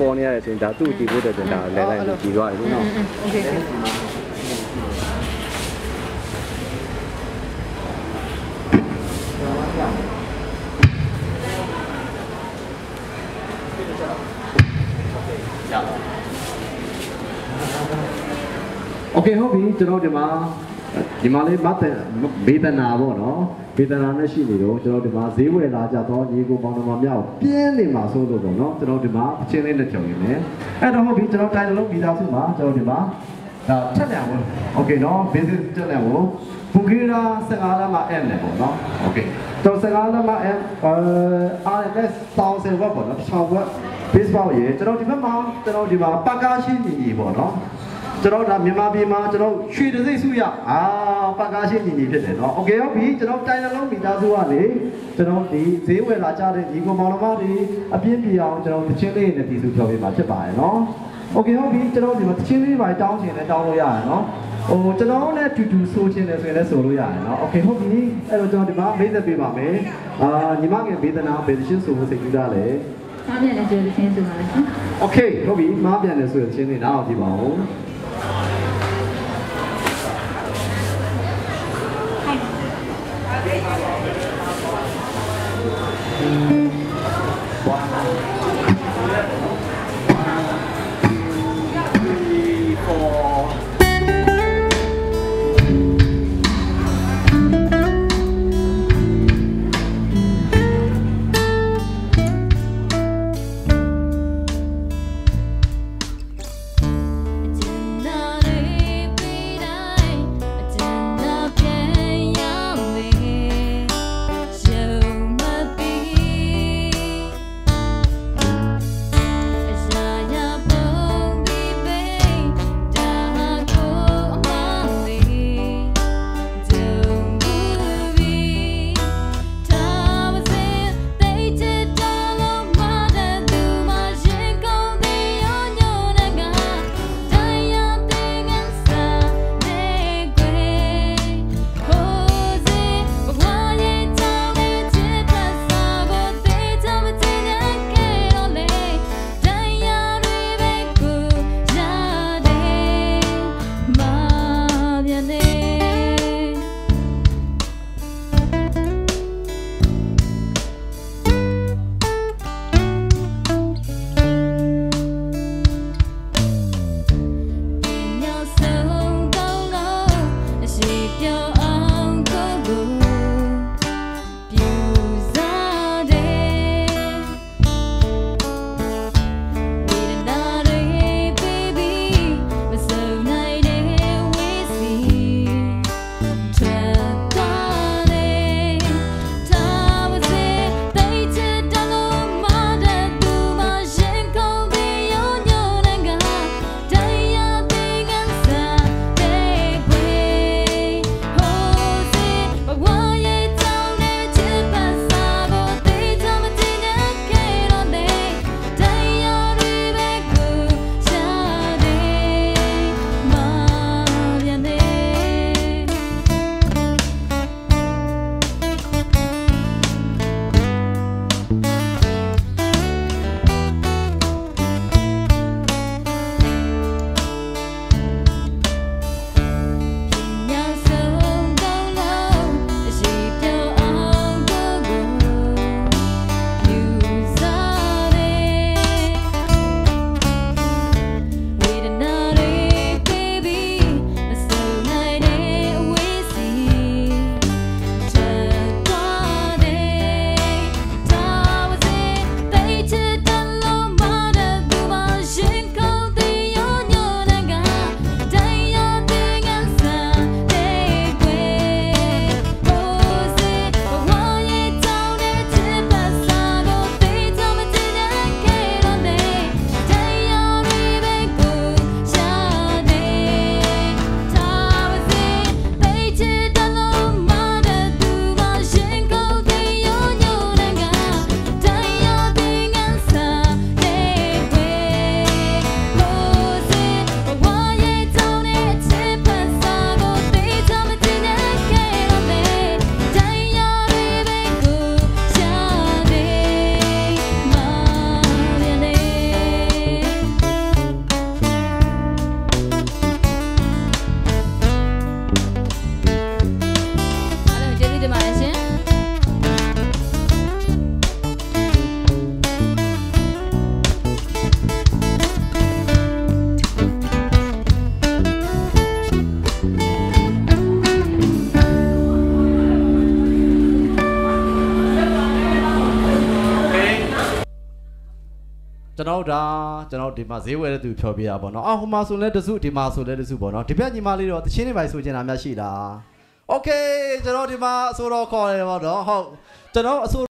ပေါ်နေရတဲ့အချိန်ဒါသူ့ကိုကြည့်ဖို့တဲ့တင်ဒါလဲလိုက်ပြီးကြည့်သွားတယ်နော် โอเคโอเค โอเคဟုတ်ပြီကျွန်တော်ဒီမှာ ဒီမှာလေးမတ်တဲ့ဘေဒနာပေါ့နော်ဘေဒနာနဲ့ရှိနေတော့ကျွန်တော်ဒီမှာဈေးဝယ်လာကြတော့ညီကိုပေါင်းတော်မှာမြောက်ပြင်းနေမှာစိုးလို့ပေါ့နော်ကျွန်တော်ဒီမှာအချင်းလေးနဲ့ကြော်နေမယ်အဲ့တော့ဟုတ်ပြီကျွန်တော်တိုင်လုံးမိသားစုမှာကျွန်တော်ဒီမှာဒါချက်လျံဝင်โอเคနော် business ချက်လျံဝင်ဘူဂီရာ15လမ်းမှာ M နဲ့ပေါ့နော်โอเคတော့15လမ်းမှာ M အာ RMS 1000ဝက်ပေါ့နော်1000ဝက် base power ရေကျွန်တော်ဒီဘက်မှာကျွန်တော်ဒီမှာပကားရှိညီညီပေါ့နော် ကျွန်တော်ဒါမြန်မာပြည်မှာကျွန်တော်ရွှေတစိမ့်စုရအာပတ်ကားရှင်းညီညီဖြစ်တယ်เนาะโอเคဟုတ်ပြီကျွန်တော်တိုင်လုံးမိသားစုကနေကျွန်တော်ဒီဈေးဝယ်လာကြတဲ့ဒီကောင်မောင်နှမတွေအပြင်းပြေအောင်ကျွန်တော်တချင်းလေးနဲ့တီစုပြောပြမှာဖြစ်ပါတယ်เนาะโอเคဟုတ်ပြီကျွန်တော်ဒီမှာတချင်းလေးပါတောင်းချင်လဲတောင်းလို့ရတယ်เนาะဟိုကျွန်တော်နဲ့တူတူဆိုချင်တယ်ဆိုရင်လည်းဆိုလို့ရတယ်เนาะโอเคဟုတ်ပြီအဲ့တော့ကျွန်တော်ဒီမှာမိတ်ဆက်ပေးပါမယ်အာညီမငယ်ဘေဒနာဘေဒရှင်းဆိုဖို့စိတ်ကူးတာလေ အားပြန်လည်းကြိုးချင်းဆိုပါလားရှင် โอเคဟုတ်ပြီမားပြန်တယ်ဆိုရင်ချင်းနေနားအောင်ကြည့်ပါဦး ကျွန်တော်ဒါကျွန်တော်ဒီမှာဈေးဝယ်တဲ့သူဖြောပြရပါတော့။အော်ဟိုမှာဆိုလဲတစုဒီမှာဆိုလဲတစုပေါ့နော်။ဒီဘက်ညီမလေးတော့တချင်းနေပိုင်ဆိုချင်တာများရှိလား။ Okay ကျွန်တော်ဒီမှာအစိုးရခေါ်တယ်ပေါ့နော်။ဟုတ်ကျွန်တော်အစိုး